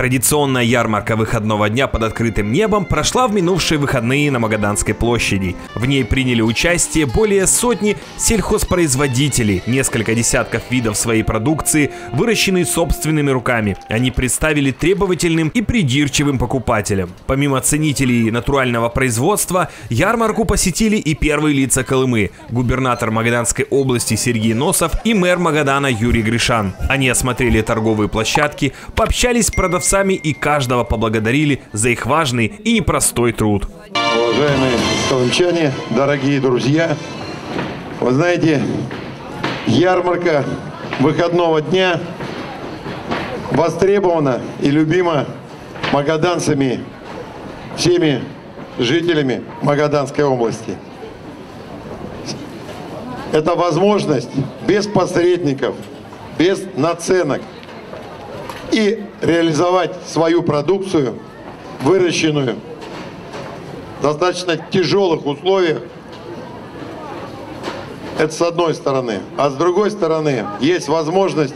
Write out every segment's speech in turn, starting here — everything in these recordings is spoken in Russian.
Традиционная ярмарка выходного дня под открытым небом прошла в минувшие выходные на Магаданской площади. В ней приняли участие более сотни сельхозпроизводителей, несколько десятков видов своей продукции, выращенные собственными руками. Они представили требовательным и придирчивым покупателям. Помимо ценителей натурального производства, ярмарку посетили и первые лица Колымы – губернатор Магаданской области Сергей Носов и мэр Магадана Юрий Гришан. Они осмотрели торговые площадки, пообщались с продавцами и каждого поблагодарили за их важный и непростой труд. Уважаемые колымчане, дорогие друзья, вы знаете, ярмарка выходного дня востребована и любима магаданцами, всеми жителями Магаданской области. Это возможность без посредников, без наценок и реализовать свою продукцию, выращенную в достаточно тяжелых условиях. Это с одной стороны. А с другой стороны, есть возможность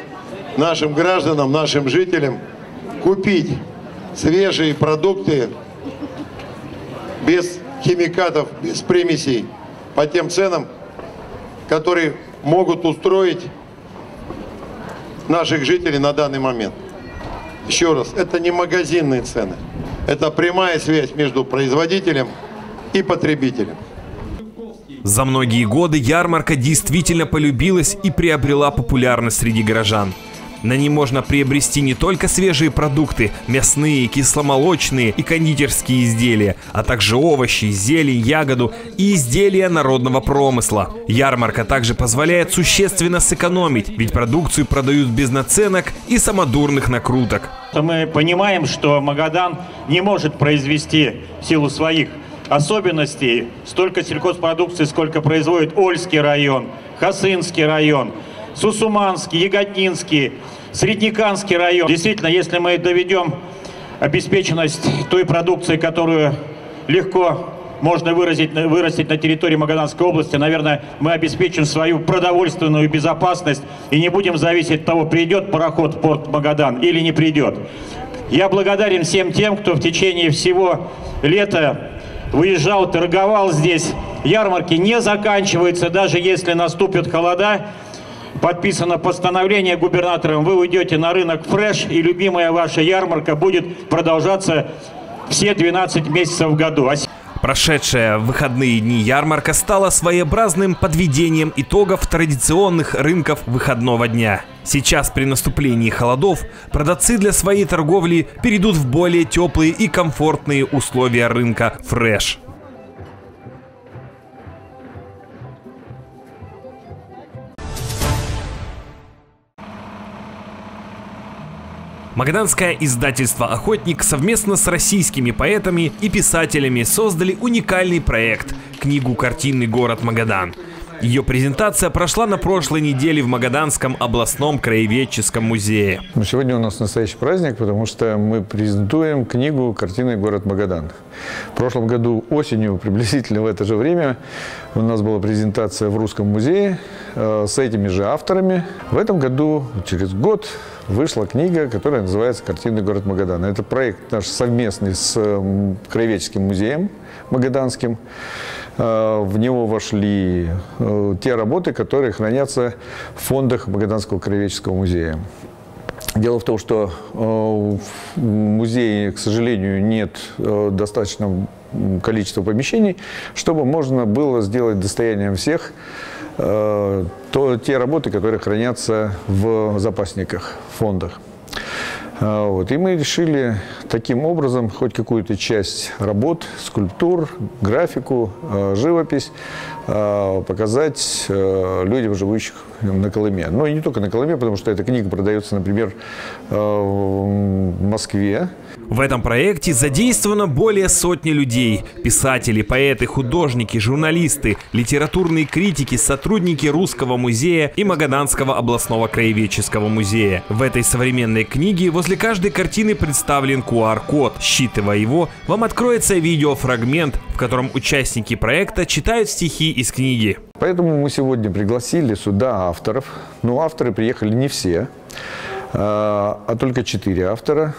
нашим гражданам, нашим жителям купить свежие продукты без химикатов, без примесей, по тем ценам, которые могут устроить наших жителей на данный момент. Еще раз, это не магазинные цены. Это прямая связь между производителем и потребителем. За многие годы ярмарка действительно полюбилась и приобрела популярность среди горожан. На ней можно приобрести не только свежие продукты, мясные, кисломолочные и кондитерские изделия, а также овощи, зелень, ягоду и изделия народного промысла. Ярмарка также позволяет существенно сэкономить, ведь продукцию продают без наценок и самодурных накруток. Мы понимаем, что Магадан не может произвести в силу своих особенностей столько сельхозпродукции, сколько производит Ольский район, Хасынский район, Сусуманский, Ягоднинский, Среднеканский район. Действительно, если мы доведем обеспеченность той продукции, которую легко можно выразить, вырастить на территории Магаданской области, наверное, мы обеспечим свою продовольственную безопасность и не будем зависеть от того, придет пароход в порт Магадан или не придет. Я благодарен всем тем, кто в течение всего лета выезжал, торговал здесь. Ярмарки не заканчиваются, даже если наступят холода подписано постановление губернатором, вы уйдете на рынок фреш, и любимая ваша ярмарка будет продолжаться все 12 месяцев в году. А Прошедшая в выходные дни ярмарка стала своеобразным подведением итогов традиционных рынков выходного дня. Сейчас при наступлении холодов продавцы для своей торговли перейдут в более теплые и комфортные условия рынка фреш. Магаданское издательство «Охотник» совместно с российскими поэтами и писателями создали уникальный проект – книгу «Картинный город Магадан». Ее презентация прошла на прошлой неделе в Магаданском областном краеведческом музее. Сегодня у нас настоящий праздник, потому что мы презентуем книгу «Картинный город Магадан». В прошлом году осенью, приблизительно в это же время, у нас была презентация в Русском музее э, с этими же авторами. В этом году, через год, вышла книга, которая называется «Картинный город Магадан». Это проект наш совместный с Краеведческим музеем Магаданским. Э, в него вошли э, те работы, которые хранятся в фондах Магаданского краеведческого музея. Дело в том, что э, в музее, к сожалению, нет достаточного количества помещений, чтобы можно было сделать достоянием всех то, те работы, которые хранятся в запасниках, в фондах. Вот. И мы решили таким образом хоть какую-то часть работ, скульптур, графику, живопись показать людям, живущих на Колыме. Но и не только на Колыме, потому что эта книга продается, например, в Москве, в этом проекте задействовано более сотни людей. Писатели, поэты, художники, журналисты, литературные критики, сотрудники Русского музея и Магаданского областного краеведческого музея. В этой современной книге возле каждой картины представлен QR-код. Считывая его, вам откроется видеофрагмент, в котором участники проекта читают стихи из книги. Поэтому мы сегодня пригласили сюда авторов. Но авторы приехали не все. А только четыре автора.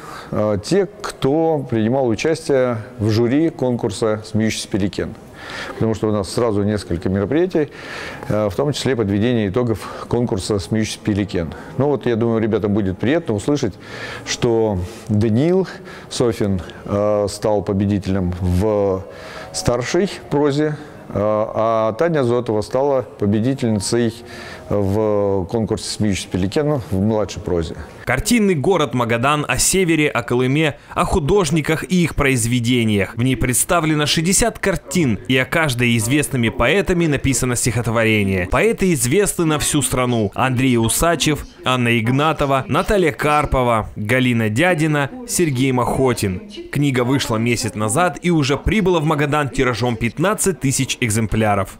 Те, кто принимал участие в жюри конкурса «Смеющийся пеликен» потому что у нас сразу несколько мероприятий, в том числе подведение итогов конкурса «Смеющийся пеликен». Ну вот, я думаю, ребятам будет приятно услышать, что Даниил Софин стал победителем в старшей прозе, а Таня Зотова стала победительницей в конкурсе «Смеющийся пеликан» в младшей прозе. Картинный город Магадан о севере, о Колыме, о художниках и их произведениях. В ней представлено 60 картин, и о каждой известными поэтами написано стихотворение. Поэты известны на всю страну. Андрей Усачев, Анна Игнатова, Наталья Карпова, Галина Дядина, Сергей Махотин. Книга вышла месяц назад и уже прибыла в Магадан тиражом 15 тысяч экземпляров.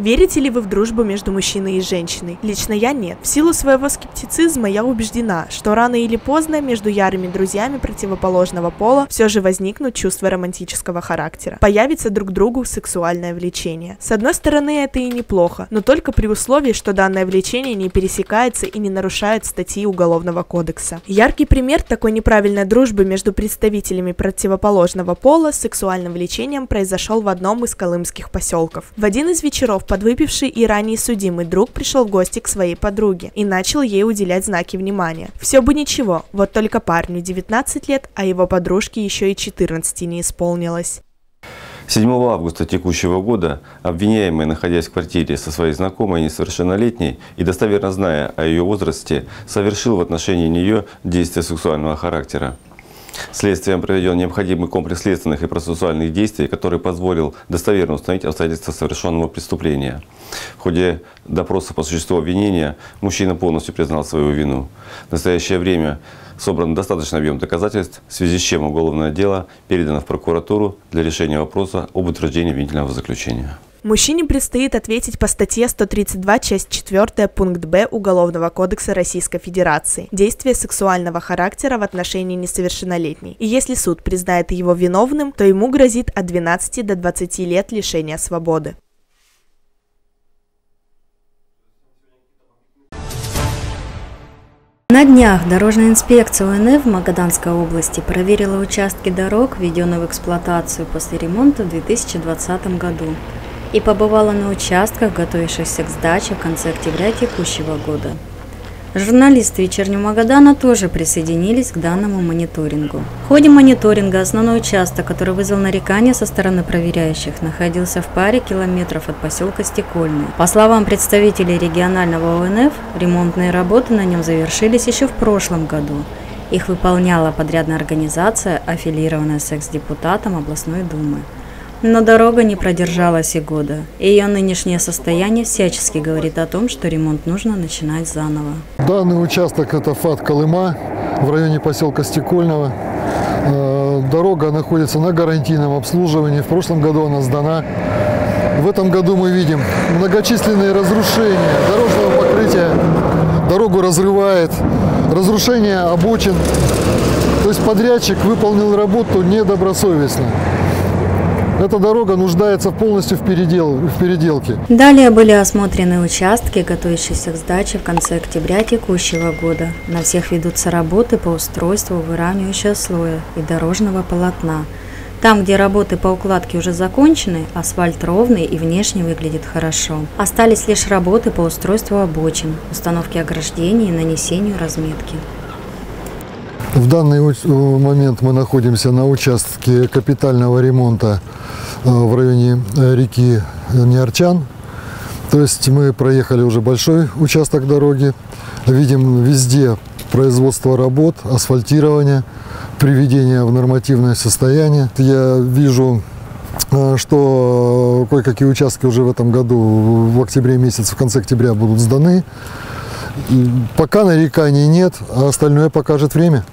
Верите ли вы в дружбу между мужчиной и женщиной? Лично я нет. В силу своего скептицизма я убеждена, что рано или поздно между ярыми друзьями противоположного пола все же возникнут чувства романтического характера. Появится друг другу сексуальное влечение. С одной стороны, это и неплохо, но только при условии, что данное влечение не пересекается и не нарушает статьи Уголовного кодекса. Яркий пример такой неправильной дружбы между представителями противоположного пола с сексуальным влечением произошел в одном из колымских поселков. В один из вечеров подвыпивший и ранее судимый друг пришел в гости к своей подруге и начал ей уделять знаки внимания. Все бы ничего, вот только парню 19 лет, а его подружке еще и 14 не исполнилось. 7 августа текущего года обвиняемый, находясь в квартире со своей знакомой несовершеннолетней и достоверно зная о ее возрасте, совершил в отношении нее действия сексуального характера. Следствием проведен необходимый комплекс следственных и процессуальных действий, который позволил достоверно установить обстоятельства совершенного преступления. В ходе допроса по существу обвинения мужчина полностью признал свою вину. В настоящее время собран достаточный объем доказательств, в связи с чем уголовное дело передано в прокуратуру для решения вопроса об утверждении обвинительного заключения. Мужчине предстоит ответить по статье 132, часть 4, пункт Б Уголовного кодекса Российской Федерации «Действие сексуального характера в отношении несовершеннолетней». И если суд признает его виновным, то ему грозит от 12 до 20 лет лишения свободы. На днях дорожная инспекция УНФ в Магаданской области проверила участки дорог, введенные в эксплуатацию после ремонта в 2020 году и побывала на участках, готовившихся к сдаче в конце октября текущего года. Журналисты вечернего Магадана тоже присоединились к данному мониторингу. В ходе мониторинга основной участок, который вызвал нарекания со стороны проверяющих, находился в паре километров от поселка Стекольный. По словам представителей регионального ОНФ, ремонтные работы на нем завершились еще в прошлом году. Их выполняла подрядная организация, аффилированная с экс-депутатом областной думы. Но дорога не продержалась и года. Ее нынешнее состояние всячески говорит о том, что ремонт нужно начинать заново. Данный участок это ФАТ Колыма в районе поселка Стекольного. Э, дорога находится на гарантийном обслуживании. В прошлом году она сдана. В этом году мы видим многочисленные разрушения дорожного покрытия. Дорогу разрывает, разрушение обочин. То есть подрядчик выполнил работу недобросовестно. Эта дорога нуждается полностью в, передел, в переделке. Далее были осмотрены участки, готовящиеся к сдаче в конце октября текущего года. На всех ведутся работы по устройству выравнивающего слоя и дорожного полотна. Там, где работы по укладке уже закончены, асфальт ровный и внешне выглядит хорошо. Остались лишь работы по устройству обочин, установке ограждений и нанесению разметки. В данный момент мы находимся на участке капитального ремонта э, в районе э, реки Неарчан. То есть мы проехали уже большой участок дороги. Видим везде производство работ, асфальтирование, приведение в нормативное состояние. Я вижу э, что кое-какие участки уже в этом году, в октябре месяце, в конце октября будут сданы. Пока нареканий нет, а остальное покажет время.